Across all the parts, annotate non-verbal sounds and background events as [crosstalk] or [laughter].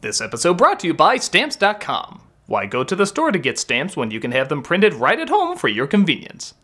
This episode brought to you by Stamps.com. Why go to the store to get stamps when you can have them printed right at home for your convenience?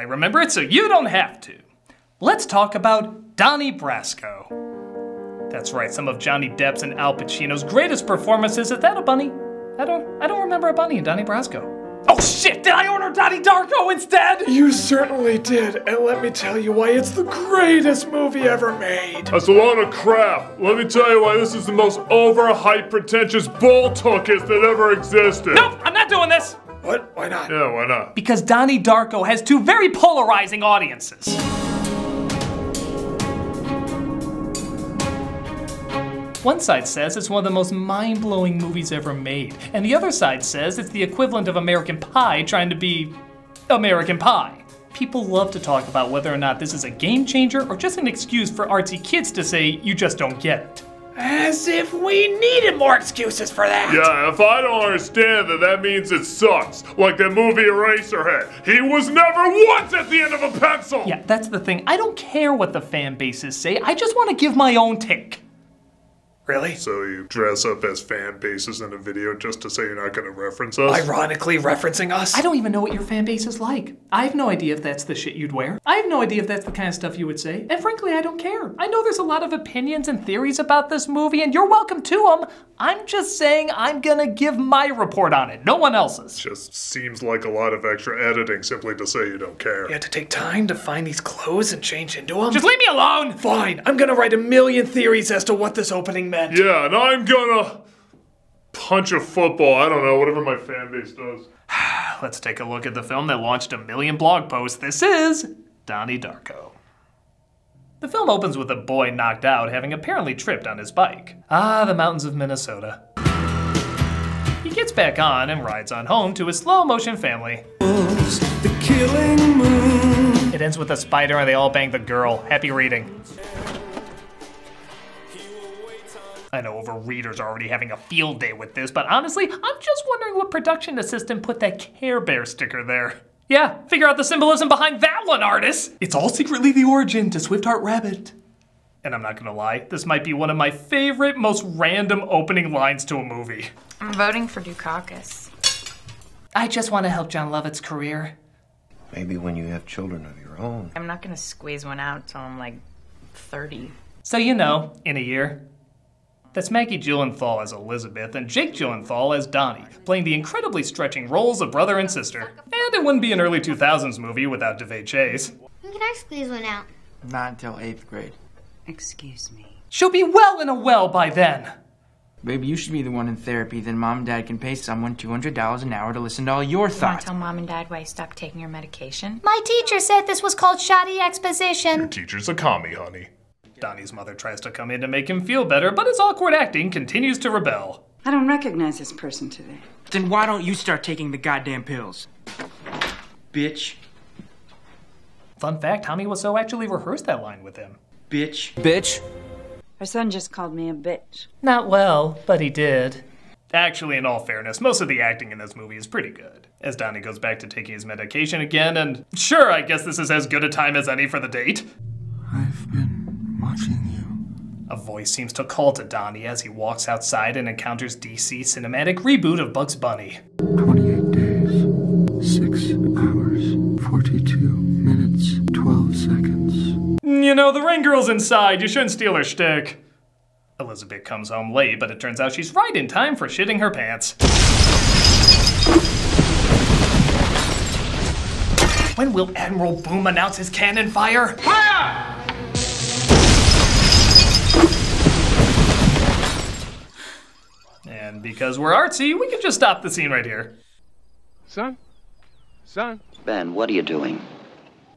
Critic guy. Remember it so you don't have to. Let's talk about Donnie Brasco. That's right, some of Johnny Depp's and Al Pacino's greatest performances. Is that a bunny? I don't I don't remember a bunny in Donnie Brasco. Oh shit, did I order Donnie Darko instead? You certainly did, and let me tell you why it's the greatest movie ever made. That's a lot of crap. Let me tell you why this is the most overhyped, pretentious bull tuckus that ever existed. Nope, I'm not doing this. What? Why not? Yeah, why not? Because Donnie Darko has two very polarizing audiences. One side says it's one of the most mind blowing movies ever made, and the other side says it's the equivalent of American Pie trying to be American Pie. People love to talk about whether or not this is a game changer or just an excuse for artsy kids to say you just don't get it. As if we needed more excuses for that. Yeah, if I don't understand that, that means it sucks. Like that movie Eraserhead. He was never once at the end of a pencil. Yeah, that's the thing. I don't care what the fan bases say, I just want to give my own take. Really? So you dress up as fan bases in a video just to say you're not going to reference us? Ironically referencing us? I don't even know what your fan base is like. I have no idea if that's the shit you'd wear. I have no idea if that's the kind of stuff you would say. And frankly, I don't care. I know there's a lot of opinions and theories about this movie, and you're welcome to them. I'm just saying I'm gonna give my report on it, no one else's. Just seems like a lot of extra editing simply to say you don't care. You had to take time to find these clothes and change into them? Just leave me alone! Fine, I'm gonna write a million theories as to what this opening meant. Yeah, and I'm gonna punch a football. I don't know, whatever my fan base does. [sighs] Let's take a look at the film that launched a million blog posts. This is Donnie Darko. The film opens with a boy knocked out having apparently tripped on his bike. Ah, the mountains of Minnesota. He gets back on and rides on home to his slow motion family. It ends with a spider and they all bang the girl. Happy reading. I know over readers are already having a field day with this, but honestly, I'm just wondering what production assistant put that Care Bear sticker there. Yeah, figure out the symbolism behind that one, artist! It's all secretly the origin to Swift-Heart Rabbit. And I'm not gonna lie, this might be one of my favorite, most random opening lines to a movie. I'm voting for Dukakis. I just want to help Jon Lovitz's career. Maybe when you have children of your own. I'm not gonna squeeze one out till I'm like 30. So you know, in a year. That's Maggie Gyllenhaal as Elizabeth and Jake Gyllenhaal as Donnie, playing the incredibly stretching roles of brother and sister. Eh, and it wouldn't be an early 2000s movie without Daveigh Chase. When can I squeeze one out? Not until eighth grade. Excuse me. She'll be well in a well by then. Baby, you should be the one in therapy. Then mom and dad can pay someone $200 an hour to listen to all your Wanna thoughts. tell mom and dad why I stopped taking your medication? My teacher said this was called shoddy exposition. Your Teacher's a commie, honey. Donnie's mother tries to come in to make him feel better, but his awkward acting continues to rebel. I don't recognize this person today. Then why don't you start taking the goddamn pills? Bitch. Fun fact Tommy Wiseau actually rehearsed that line with him. Bitch. Bitch. Her son just called me a bitch. Not well, but he did. Actually, in all fairness, most of the acting in this movie is pretty good. As Donnie goes back to taking his medication again, and sure, I guess this is as good a time as any for the date. I've been watching you. A voice seems to call to Donnie as he walks outside and encounters DC cinematic reboot of Bugs Bunny. 28 days, 6 hours, 42 minutes, 12 seconds. You know, the ring girl's inside. You shouldn't steal her shtick. Elizabeth comes home late, but it turns out she's right in time for shitting her pants. When will Admiral Boom announce his cannon fire? And because we're artsy, we can just stop the scene right here. Son, Son? Ben, what are you doing?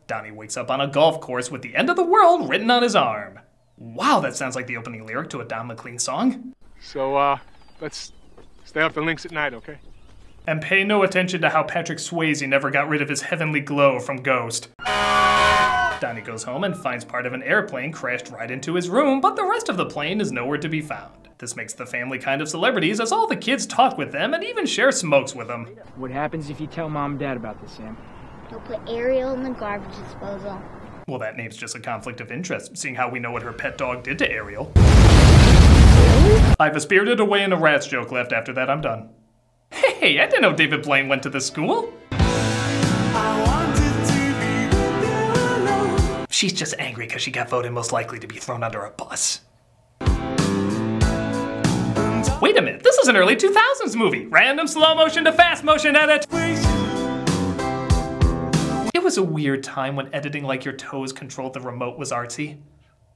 Donnie wakes up on a golf course with the end of the world written on his arm. Wow, that sounds like the opening lyric to a Don McLean song. So, uh, let's stay off the links at night, okay? And pay no attention to how Patrick Swayze never got rid of his heavenly glow from Ghost. Donnie goes home and finds part of an airplane crashed right into his room, but the rest of the plane is nowhere to be found. This makes the family kind of celebrities as all the kids talk with them and even share smokes with them. What happens if you tell mom and dad about this, Sam? He'll put Ariel in the garbage disposal. Well, that name's just a conflict of interest, seeing how we know what her pet dog did to Ariel. I have a spirited away in a rats joke left after that, I'm done. Hey, I didn't know David Blaine went to this school. She's just angry because she got voted most likely to be thrown under a bus. Wait a minute, this is an early 2000s movie. Random slow motion to fast motion edit. It was a weird time when editing like your toes controlled the remote was artsy.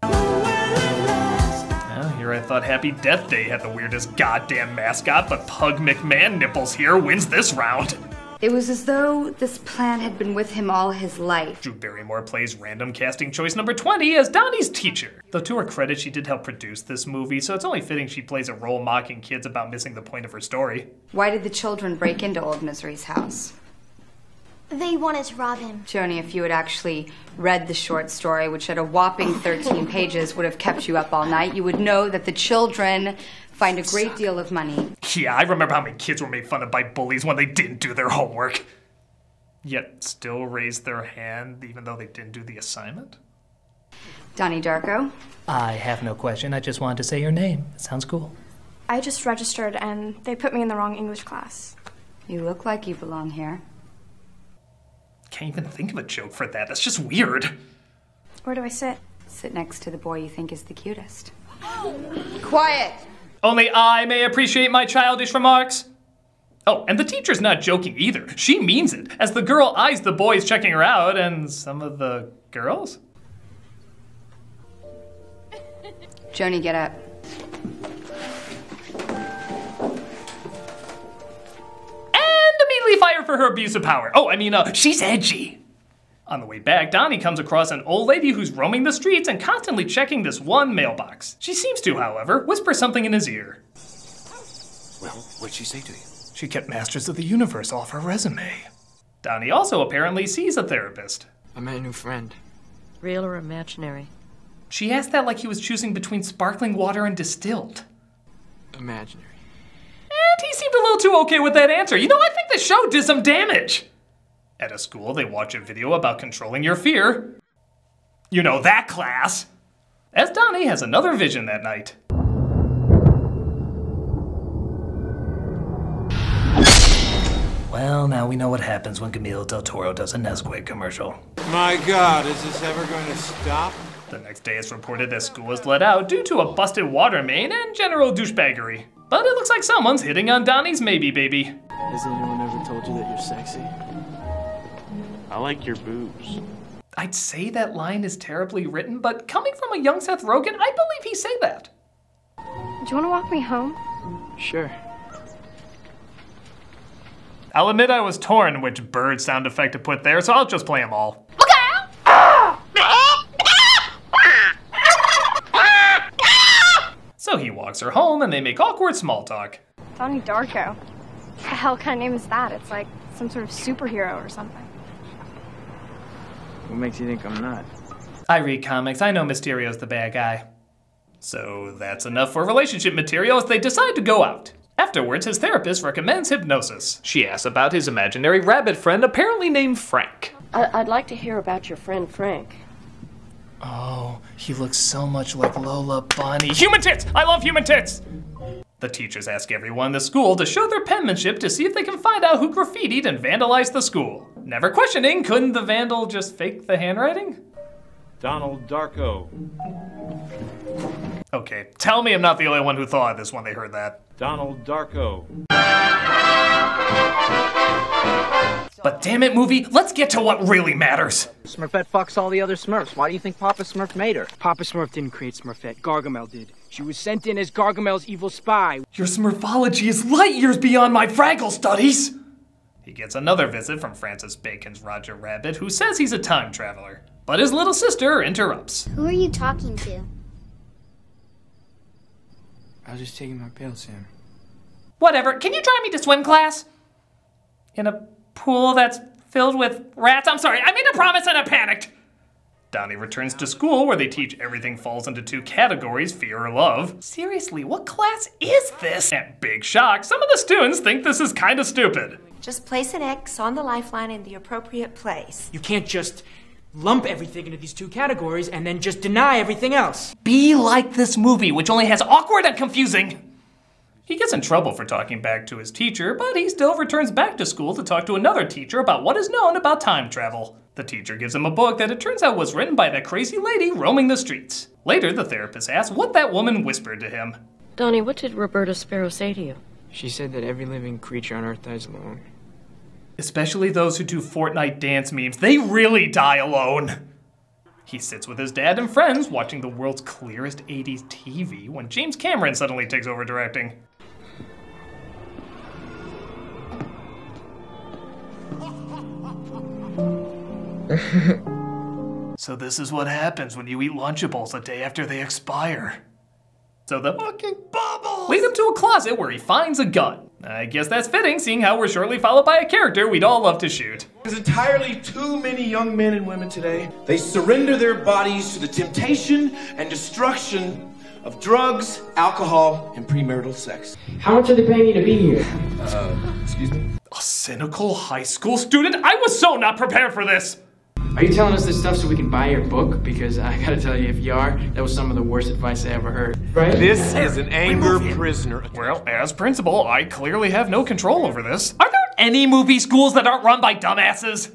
Well, here I thought Happy Death Day had the weirdest goddamn mascot, but Pug McMahon Nipples here wins this round. It was as though this plan had been with him all his life. Drew Barrymore plays random casting choice number 20 as Donnie's teacher. Though to her credit, she did help produce this movie, so it's only fitting she plays a role mocking kids about missing the point of her story. Why did the children break into Old Misery's house? They wanted to rob him. Joni, if you had actually read the short story, which had a whopping 13 pages, would have kept you up all night, you would know that the children find a great deal of money. Yeah, I remember how many kids were made fun of by bullies when they didn't do their homework. Yet still raised their hand even though they didn't do the assignment? Donnie Darko? I have no question. I just wanted to say your name. It sounds cool. I just registered and they put me in the wrong English class. You look like you belong here. Can't even think of a joke for that. That's just weird. Where do I sit? Sit next to the boy you think is the cutest. Oh. Quiet! Only I may appreciate my childish remarks. Oh, and the teacher's not joking either. She means it, as the girl eyes the boys checking her out and some of the girls. Joni, get up. And immediately fire for her abuse of power. Oh, I mean, uh, she's edgy. On the way back, Donnie comes across an old lady who's roaming the streets and constantly checking this one mailbox. She seems to, however, whisper something in his ear. Well, what'd she say to you? She kept Masters of the Universe off her resume. Donnie also apparently sees a therapist. I met a new friend. Real or imaginary? She asked that like he was choosing between sparkling water and distilled. Imaginary. And he seemed a little too okay with that answer. You know, I think the show did some damage. At a school, they watch a video about controlling your fear. You know that class. As Donnie has another vision that night. Well, now we know what happens when Camille del Toro does a Nesquik commercial. My god, is this ever going to stop? The next day, it's reported that school is let out due to a busted water main and general douchebaggery. But it looks like someone's hitting on Donnie's maybe baby. Has anyone ever told you that you're sexy? I like your boobs. I'd say that line is terribly written, but coming from a young Seth Rogen, I believe he say that. Do you want to walk me home? Sure. I'll admit I was torn which bird sound effect to put there, so I'll just play them all. So he walks her home and they make awkward small talk. Donnie Darko. What the hell kind of name is that? It's like some sort of superhero or something. What makes you think I'm not? I read comics, I know Mysterio's the bad guy. So that's enough for relationship material as they decide to go out. Afterwards, his therapist recommends hypnosis. She asks about his imaginary rabbit friend, apparently named Frank. I- I'd like to hear about your friend Frank. Oh, he looks so much like Lola Bunny. Human tits! I love human tits! The teachers ask everyone in the school to show their penmanship to see if they can find out who graffitied and vandalized the school. Never questioning, couldn't the vandal just fake the handwriting? Donald Darko. Okay, tell me I'm not the only one who thought of this when they heard that. Donald Darko. But damn it, movie, let's get to what really matters. Smurfette fucks all the other Smurfs. Why do you think Papa Smurf made her? Papa Smurf didn't create Smurfette. Gargamel did. She was sent in as Gargamel's evil spy. Your Smurfology is light years beyond my Fraggle studies. He gets another visit from Francis Bacon's Roger Rabbit, who says he's a time traveler. But his little sister interrupts. Who are you talking to? I was just taking my pills, Sam. Whatever, can you drive me to swim class? In a pool that's filled with rats? I'm sorry, I made a promise and I panicked. Donnie returns to school where they teach everything falls into two categories fear or love. Seriously, what class is this? And big shock, some of the students think this is kind of stupid. Just place an X on the lifeline in the appropriate place. You can't just lump everything into these two categories and then just deny everything else. Be like this movie, which only has awkward and confusing. He gets in trouble for talking back to his teacher, but he still returns back to school to talk to another teacher about what is known about time travel. The teacher gives him a book that it turns out was written by that crazy lady roaming the streets. Later, the therapist asks what that woman whispered to him. Donnie, what did Roberta Sparrow say to you? She said that every living creature on Earth dies alone. Especially those who do Fortnite dance memes, they really die alone. He sits with his dad and friends watching the world's clearest 80s TV when James Cameron suddenly takes over directing. [laughs] so this is what happens when you eat Lunchables a day after they expire. So the fucking bubbles lead him to a closet where he finds a gun. I guess that's fitting, seeing how we're shortly followed by a character we'd all love to shoot. There's entirely too many young men and women today. They surrender their bodies to the temptation and destruction of drugs, alcohol, and premarital sex. How much are they paying you to be here? Uh, excuse me? A cynical high school student? I was so not prepared for this! Are you telling us this stuff so we can buy your book? Because I gotta tell you, if you are, that was some of the worst advice I ever heard. Right? This is an anger prisoner. Well, as principal, I clearly have no control over this. Are there any movie schools that aren't run by dumbasses?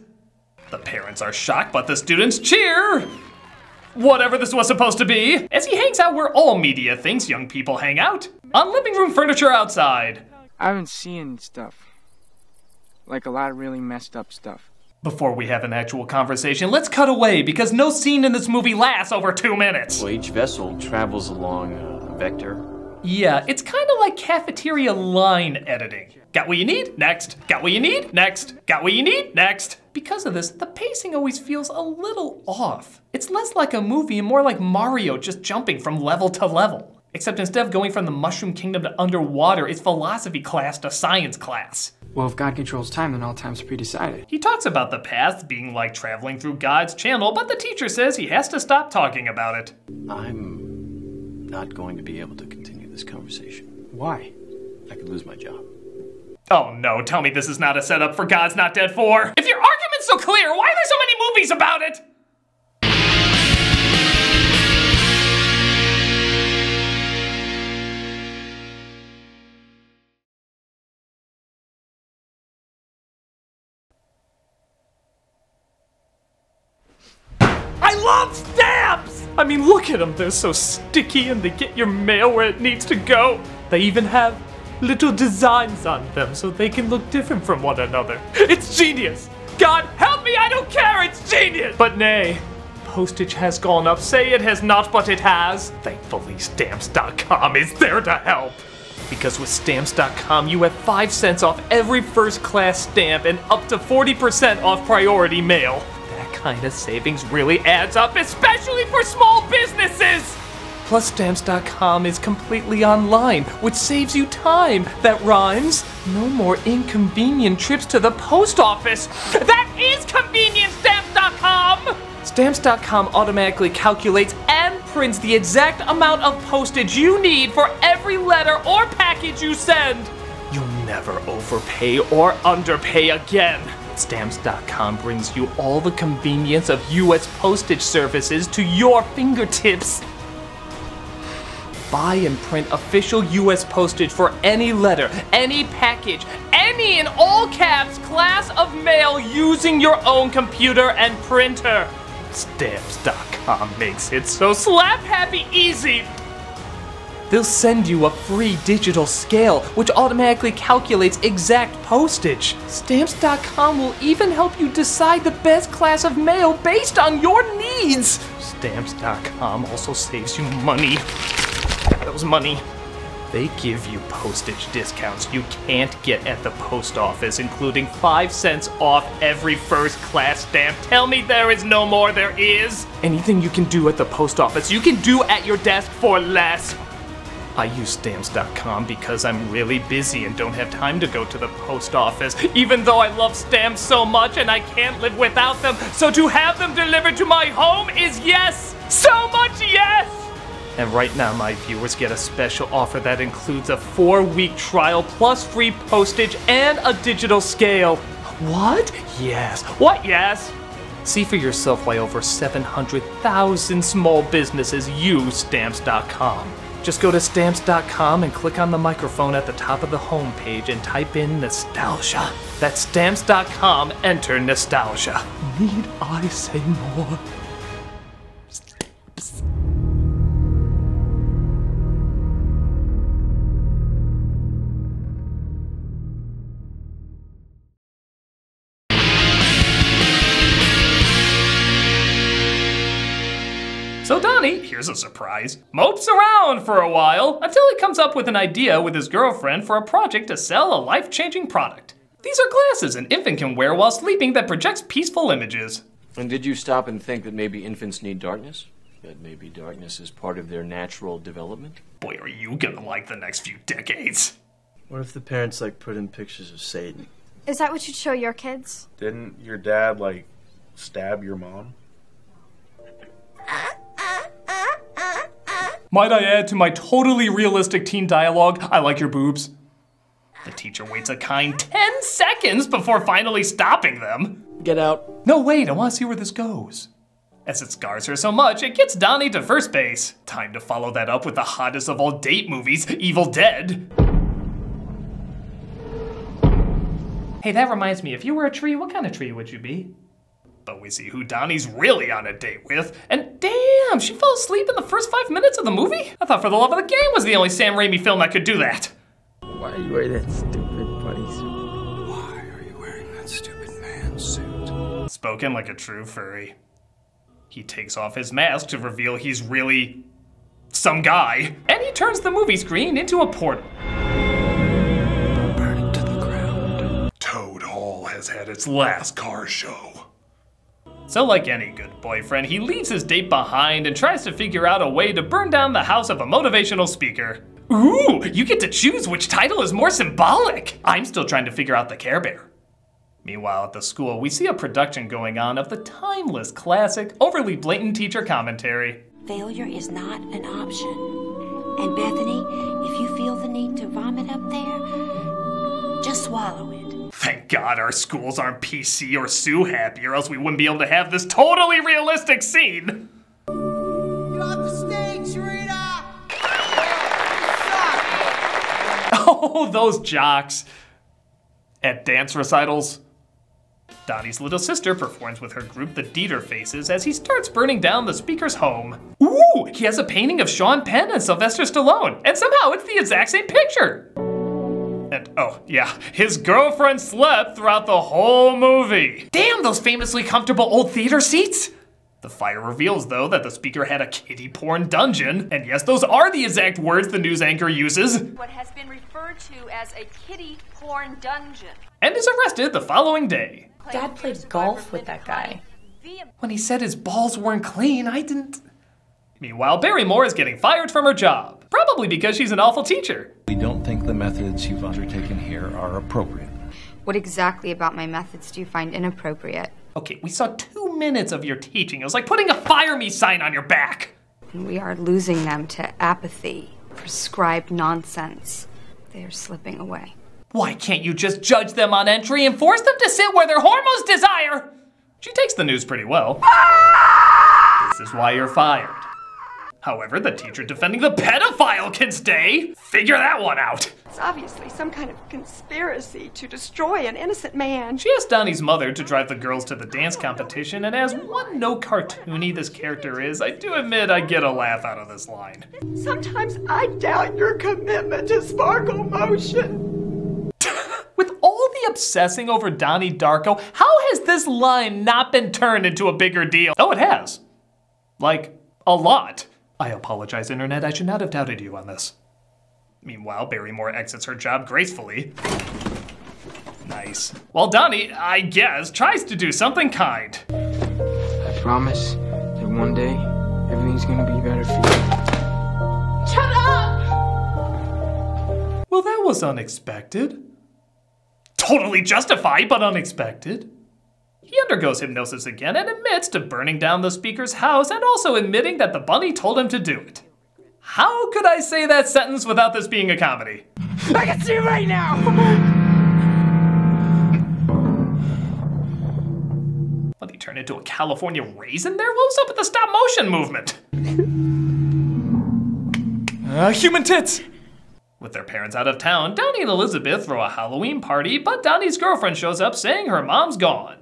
The parents are shocked, but the students cheer! Whatever this was supposed to be, as he hangs out where all media thinks young people hang out. On living room furniture outside. I've been seeing stuff. Like a lot of really messed up stuff. Before we have an actual conversation, let's cut away because no scene in this movie lasts over two minutes. Well, each vessel travels along a vector. Yeah, it's kind of like cafeteria line editing. Got what you need? Next. Got what you need? Next. Got what you need? Next. Because of this, the pacing always feels a little off. It's less like a movie and more like Mario just jumping from level to level. Except instead of going from the Mushroom Kingdom to underwater, it's philosophy class to science class. Well, if God controls time, then all time's pre-decided. He talks about the path being like traveling through God's channel, but the teacher says he has to stop talking about it. I'm not going to be able to continue this conversation. Why? I could lose my job. Oh no, tell me this is not a setup for God's Not Dead 4. If your argument's so clear, why are there so many movies about it? I mean, look at them. They're so sticky and they get your mail where it needs to go. They even have little designs on them so they can look different from one another. It's genius! God, help me, I don't care, it's genius! But nay, postage has gone up. Say it has not, but it has. Thankfully, Stamps.com is there to help. Because with Stamps.com, you have 5 cents off every first class stamp and up to 40% off priority mail. Kind of savings really adds up, especially for small businesses! Plus, Stamps.com is completely online, which saves you time. That rhymes. No more inconvenient trips to the post office. That is convenient, Stamps.com! Stamps.com automatically calculates and prints the exact amount of postage you need for every letter or package you send. You'll never overpay or underpay again. Stamps.com brings you all the convenience of U.S. postage services to your fingertips. Buy and print official U.S. postage for any letter, any package, any in all caps class of mail using your own computer and printer. Stamps.com makes it so slap happy easy. They'll send you a free digital scale, which automatically calculates exact postage. Stamps.com will even help you decide the best class of mail based on your needs. Stamps.com also saves you money. That was money. They give you postage discounts you can't get at the post office, including 5 cents off every first class stamp. Tell me there is no more, there is. Anything you can do at the post office, you can do at your desk for less. I use stamps.com because I'm really busy and don't have time to go to the post office, even though I love stamps so much and I can't live without them. So to have them delivered to my home is yes! So much yes! And right now, my viewers get a special offer that includes a four week trial plus free postage and a digital scale. What? Yes. What? Yes. See for yourself why over 700,000 small businesses use stamps.com. Just go to stamps.com and click on the microphone at the top of the homepage and type in nostalgia. That's stamps.com, enter nostalgia. Need I say more? A surprise, mopes around for a while until he comes up with an idea with his girlfriend for a project to sell a life-changing product. These are glasses an infant can wear while sleeping that projects peaceful images. And did you stop and think that maybe infants need darkness? That maybe darkness is part of their natural development? Boy, are you gonna like the next few decades. What if the parents like put in pictures of Satan? Is that what you'd show your kids? Didn't your dad like stab your mom? Uh, Might I add to my totally realistic teen dialogue, I like your boobs? The teacher waits a kind 10 seconds before finally stopping them. Get out. No, wait, I want to see where this goes. As it scars her so much, it gets Donnie to first base. Time to follow that up with the hottest of all date movies, Evil Dead. Hey, that reminds me, if you were a tree, what kind of tree would you be? But we see who Donnie's really on a date with, and damn, she fell asleep in the first five minutes of the movie? I thought For the Love of the Game was the only Sam Raimi film that could do that. Why are you wearing that stupid bunny suit? Why are you wearing That stupid man suit. Spoken like a true furry. He takes off his mask to reveal he's really some guy, and he turns the movie screen into a portal. Toad Hall has had its last car show. So, like any good boyfriend, he leaves his date behind and tries to figure out a way to burn down the house of a motivational speaker. Ooh, you get to choose which title is more symbolic. I'm still trying to figure out the Care Bear. Meanwhile, at the school, we see a production going on of the timeless classic, overly blatant teacher commentary. Failure is not an option. And Bethany, if you feel the need to vomit up there, just swallow it. Thank God our schools aren't PC or Sue happy, or else we wouldn't be able to have this totally realistic scene. Get off the stage! [laughs] Oh, those jocks. At dance recitals. Donnie's little sister performs with her group, the Dieter Faces, as he starts burning down the speaker's home. Ooh, he has a painting of Sean Penn and Sylvester Stallone, and somehow it's the exact same picture. And oh, yeah, his girlfriend slept throughout the whole movie. Damn, those famously comfortable old theater seats! The fire reveals, though, that the speaker had a kiddie porn dungeon. And yes, those are the exact words the news anchor uses. What has been referred to as a kiddie porn dungeon. And is arrested the following day. Dad played golf with that guy. When he said his balls weren't clean, I didn't. Meanwhile, Barrymore is getting fired from her job. Probably because she's an awful teacher. We don't think the methods you've undertaken here are appropriate. What exactly about my methods do you find inappropriate? Okay, we saw two minutes of your teaching. It was like putting a fire me sign on your back. We are losing them to apathy, prescribed nonsense. They are slipping away. Why can't you just judge them on entry and force them to sit where their hormones desire? She takes the news pretty well. Ah! This is why you're fired. However, the teacher defending the pedophile can stay. Figure that one out. It's obviously some kind of conspiracy to destroy an innocent man. She asked Donnie's mother to drive the girls to the dance competition, and as one no cartoony this character is, I do admit I get a laugh out of this line. Sometimes I doubt your commitment to sparkle motion. [laughs] With all the obsessing over Donnie Darko, how has this line not been turned into a bigger deal? Oh, it has. Like, a lot. I apologize, Internet. I should not have doubted you on this. Meanwhile, Barrymore exits her job gracefully. Nice. While Donnie, I guess, tries to do something kind. I promise that one day everything's gonna be better for you. Shut up! Well, that was unexpected. Totally justified, but unexpected. He undergoes hypnosis again and admits to burning down the speaker's house and also admitting that the bunny told him to do it. How could I say that sentence without this being a comedy? [laughs] I can see it right now! [laughs] What, he turned into a California raisin there? What was up with the stop motion movement? [laughs] Uh, human tits! With their parents out of town, Donnie and Elizabeth throw a Halloween party, but Donnie's girlfriend shows up saying her mom's gone.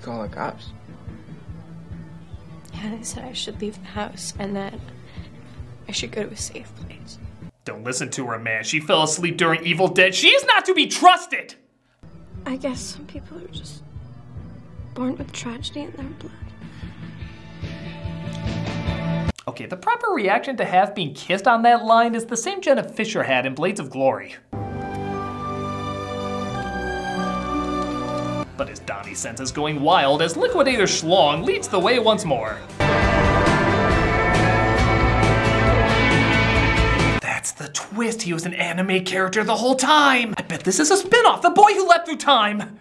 You call the cops? Yeah, they said I should leave the house and that I should go to a safe place. Don't listen to her, man. She fell asleep during Evil Dead. She is not to be trusted! I guess some people are just born with tragedy in their blood. Okay, the proper reaction to have being kissed on that line is the same Jenna Fischer had in Blades of Glory. But his Donnie sense is going wild as Liquidator Schlong leads the way once more. That's the twist. He was an anime character the whole time. I bet this is a spin-off. The boy who leapt through time.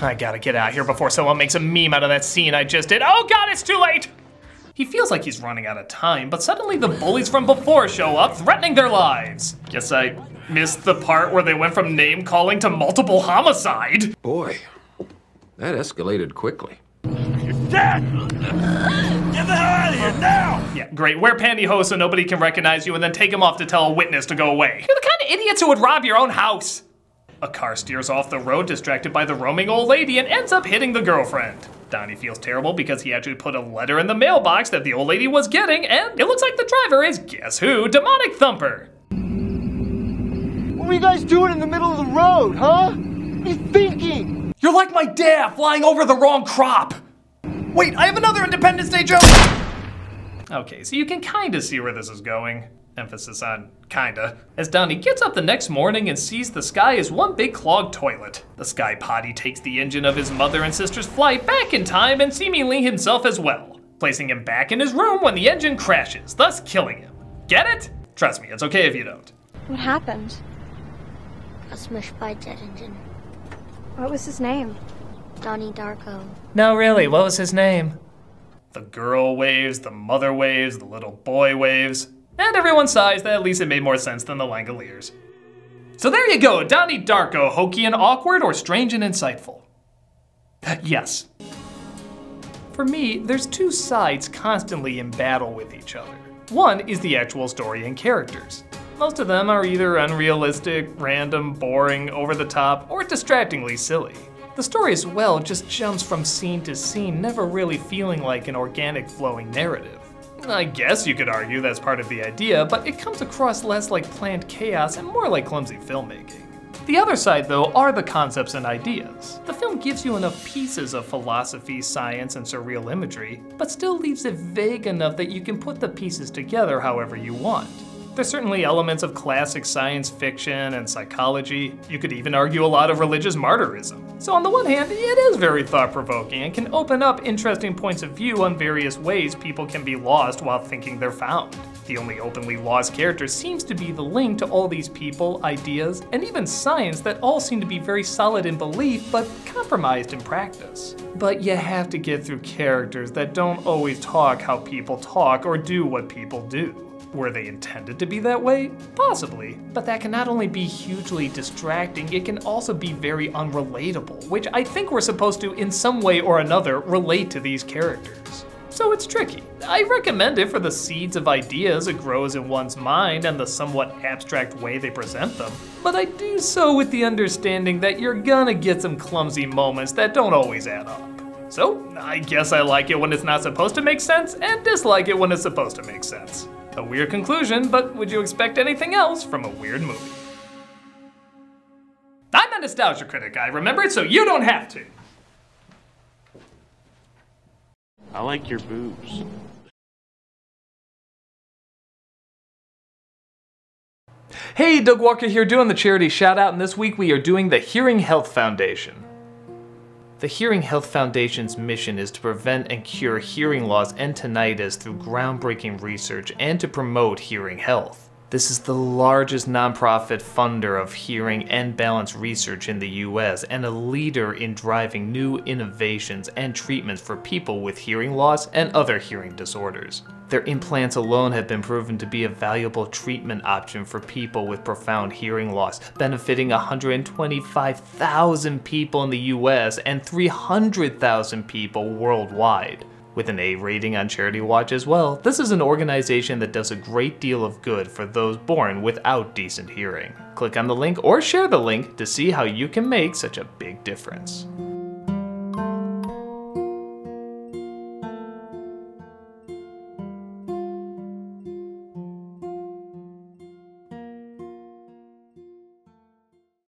I gotta get out here before someone makes a meme out of that scene I just did. Oh god, it's too late! He feels like he's running out of time, but suddenly the bullies from before show up, threatening their lives. Guess I missed the part where they went from name calling to multiple homicide. Boy, that escalated quickly. Dad! Get the hell out of here now! Yeah, great. Wear pantyhose so nobody can recognize you and then take them off to tell a witness to go away. You're the kind of idiots who would rob your own house. A car steers off the road, distracted by the roaming old lady, and ends up hitting the girlfriend. Donnie feels terrible because he actually put a letter in the mailbox that the old lady was getting, and it looks like the driver is, guess who, Demonic Thumper. What were you guys doing in the middle of the road, huh? What are you thinking? You're like my dad flying over the wrong crop. Wait, I have another Independence Day joke! Okay, so you can kinda see where this is going. Emphasis on kinda. As Donnie gets up the next morning and sees the sky as one big clogged toilet. The sky potty takes the engine of his mother and sister's flight back in time and seemingly himself as well, placing him back in his room when the engine crashes, thus killing him. Get it? Trust me, it's okay if you don't. What happened? Got smushed by a jet engine. What was his name? Donnie Darko. No, really, what was his name? The girl waves, the mother waves, the little boy waves. And everyone sighs that at least it made more sense than the Langoliers. So there you go, Donnie Darko, hokey and awkward or strange and insightful. Uh, yes. For me, there's two sides constantly in battle with each other. One is the actual story and characters. Most of them are either unrealistic, random, boring, over the top, or distractingly silly. The story as well just jumps from scene to scene, never really feeling like an organic flowing narrative. I guess you could argue that's part of the idea, but it comes across less like planned chaos and more like clumsy filmmaking. The other side, though, are the concepts and ideas. The film gives you enough pieces of philosophy, science, and surreal imagery, but still leaves it vague enough that you can put the pieces together however you want. There's certainly elements of classic science fiction and psychology. You could even argue a lot of religious martyrism. So on the one hand, it is very thought-provoking and can open up interesting points of view on various ways people can be lost while thinking they're found. The only openly lost character seems to be the link to all these people, ideas, and even science that all seem to be very solid in belief but compromised in practice. But you have to get through characters that don't always talk how people talk or do what people do. Were they intended to be that way? Possibly, but that can not only be hugely distracting, it can also be very unrelatable, which I think we're supposed to, in some way or another, relate to these characters. So it's tricky. I recommend it for the seeds of ideas it grows in one's mind and the somewhat abstract way they present them, but I do so with the understanding that you're gonna get some clumsy moments that don't always add up. So, I guess I like it when it's not supposed to make sense, and dislike it when it's supposed to make sense. A weird conclusion, but would you expect anything else from a weird movie? I'm a nostalgia critic, I remember it so you don't have to. I like your boobs. Hey, Doug Walker here doing the charity shout out, and this week we are doing the Hearing Health Foundation. The Hearing Health Foundation's mission is to prevent and cure hearing loss and tinnitus through groundbreaking research and to promote hearing health. This is the largest nonprofit funder of hearing and balance research in the US and a leader in driving new innovations and treatments for people with hearing loss and other hearing disorders. Their implants alone have been proven to be a valuable treatment option for people with profound hearing loss, benefiting 125,000 people in the US and 300,000 people worldwide. With an A rating on Charity Watch as well, this is an organization that does a great deal of good for those born without decent hearing. Click on the link or share the link to see how you can make such a big difference.